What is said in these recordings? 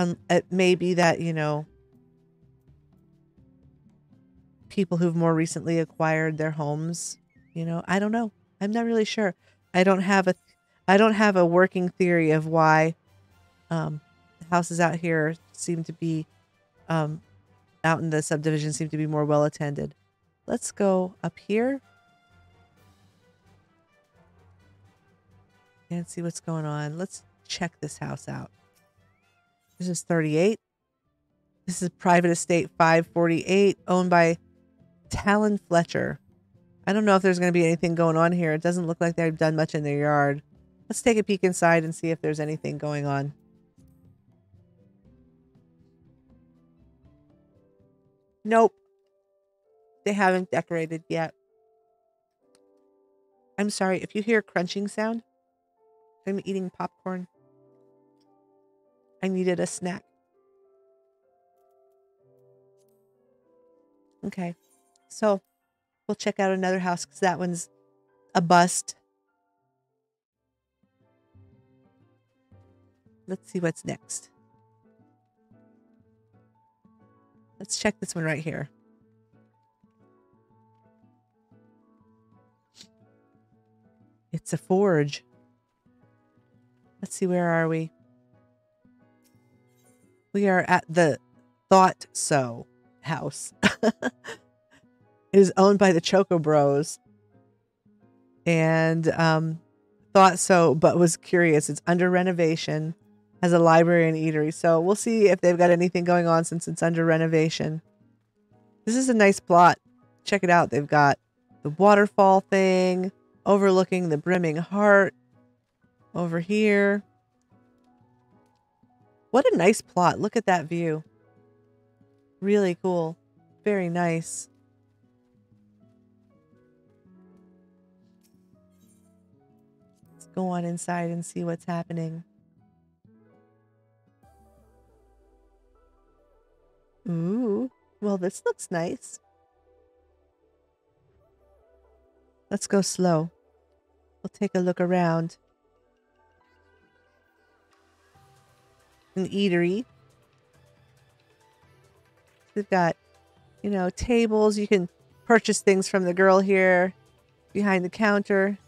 Um, it may be that, you know, people who've more recently acquired their homes, you know, I don't know. I'm not really sure. I don't have a I don't have a working theory of why um, houses out here seem to be um, out in the subdivision seem to be more well attended. Let's go up here and see what's going on. Let's check this house out. This is 38. This is private estate 548 owned by Talon Fletcher. I don't know if there's going to be anything going on here. It doesn't look like they've done much in their yard. Let's take a peek inside and see if there's anything going on. Nope. They haven't decorated yet. I'm sorry if you hear a crunching sound. I'm eating popcorn. I needed a snack. Okay. So we'll check out another house because that one's a bust. Let's see what's next. Let's check this one right here. It's a forge. Let's see, where are we? We are at the Thought So house. it is owned by the Choco Bros. And um, thought so, but was curious. It's under renovation has a library and eatery. So we'll see if they've got anything going on since it's under renovation. This is a nice plot. Check it out. They've got the waterfall thing overlooking the brimming heart over here. What a nice plot. Look at that view. Really cool. Very nice. Let's go on inside and see what's happening. Ooh, well, this looks nice. Let's go slow. We'll take a look around. An eatery. We've got, you know, tables. You can purchase things from the girl here behind the counter.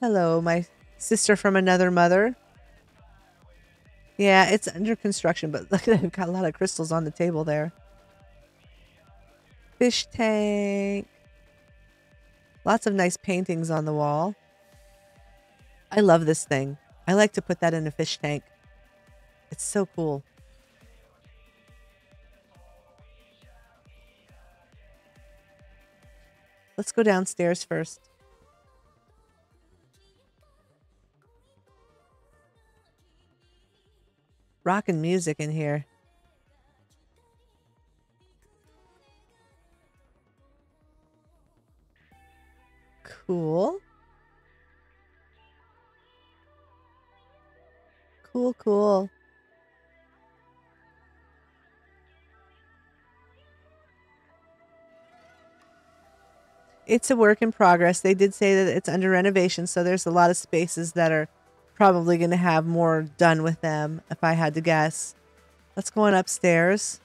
Hello, my sister from another mother. Yeah, it's under construction, but look. We've got a lot of crystals on the table there. Fish tank. Lots of nice paintings on the wall. I love this thing. I like to put that in a fish tank. It's so cool. Let's go downstairs first. rocking music in here. Cool. Cool, cool. It's a work in progress. They did say that it's under renovation, so there's a lot of spaces that are probably going to have more done with them if I had to guess. Let's go on upstairs.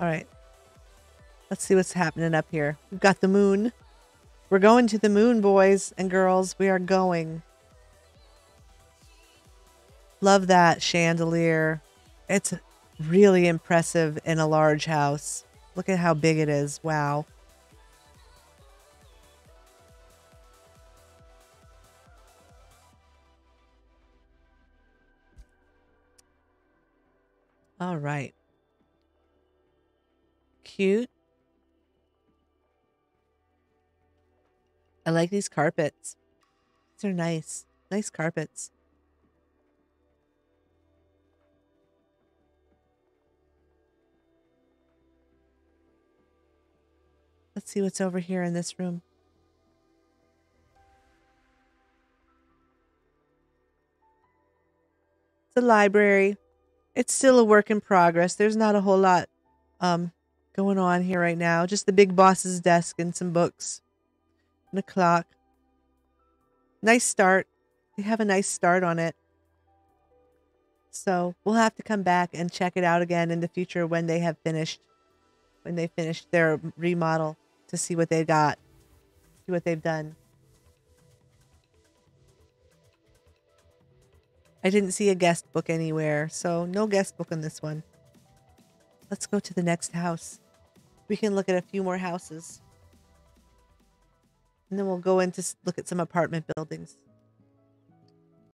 All right. Let's see what's happening up here. We've got the moon. We're going to the moon, boys and girls. We are going. Love that chandelier. It's really impressive in a large house. Look at how big it is. Wow. All right. Cute. I like these carpets. These are nice. Nice carpets. Let's see what's over here in this room. A library. It's still a work in progress. There's not a whole lot um, going on here right now. Just the big boss's desk and some books a clock. Nice start. They have a nice start on it. So we'll have to come back and check it out again in the future when they have finished, when they finished their remodel to see what they got, see what they've done. I didn't see a guest book anywhere, so no guest book on this one. Let's go to the next house. We can look at a few more houses. And then we'll go in to look at some apartment buildings.